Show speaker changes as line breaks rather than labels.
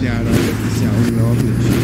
对啊，就是这样的。